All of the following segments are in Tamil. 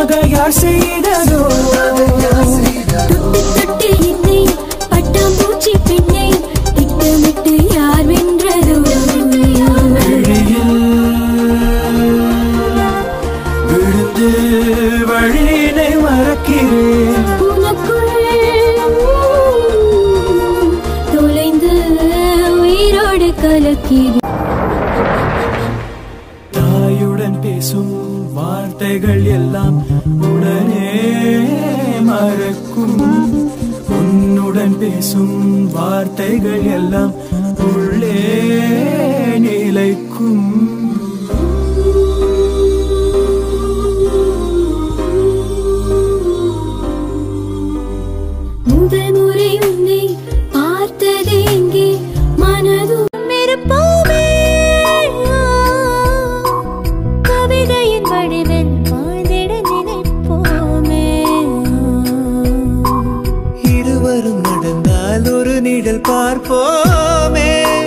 தீராக யார் செய்ததோ? தொட்டு என்னை பட்டாம்பூச்சி பெண்ணை திட்டமிட்டு யார் வென்றதோ? விழுந்து வழியினை மறக்கிறேன். தொலைந்து உயிரோடு கலக்கிறேன். தாயுடன் பேசும் வார்த்தைகள் எல்லாம் உடனே மறக்கும். உன்னுடன் பேசும் வார்த்தைகள் எல்லாம் உள்ளே நிலைக்கும். में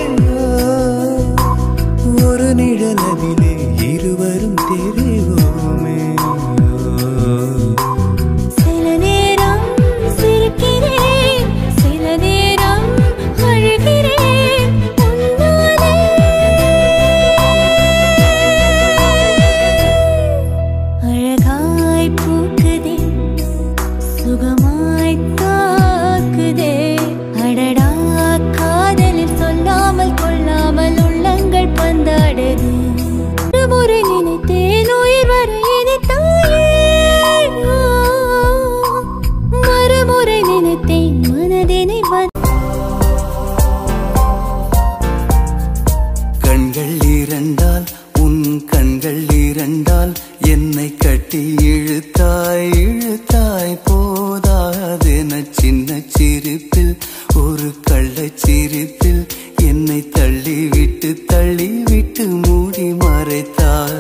கண்கள் என்னை கட்டி இழுத்தாய் இழுத்தாய் போதாதென சின்ன சிரிப்பில் ஒரு கள்ளச் சிரிப்பில் என்னை தள்ளிவிட்டு தள்ளிவிட்டு மூடி மறைத்தாய்.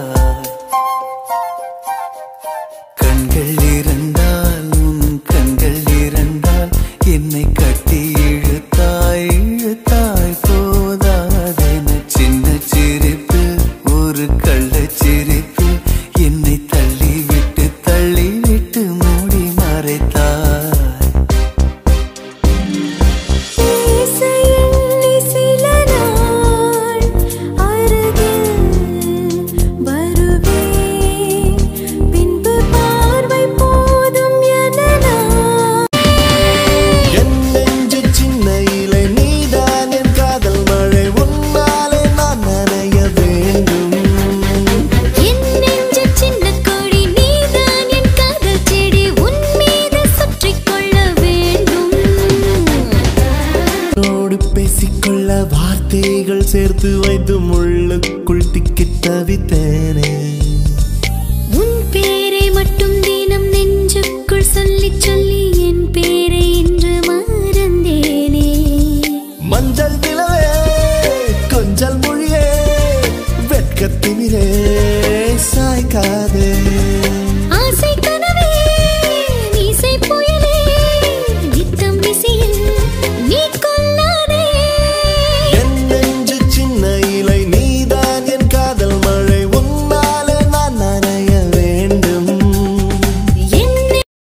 கண்கள் இரண்டால் உன் கண்கள் இரண்டால் என்னை கட்டி இழுத்தாய் இழுத்தாய் போதாதென சின்ன சிரிப்பில் ஒரு கள்ளச் சேர்த்து வைத்து முள்ளுக்குள் திக்கி தவித்தேனே. உன் பேரை மட்டும் தினம் நெஞ்சுக்குள் சொல்லி சொல்லி என் பேரை இன்று மறந்தேனே. மஞ்சள் நிலவே கொஞ்சல் மொழியே வெட்கத்தினிரே சாய்க்காதே.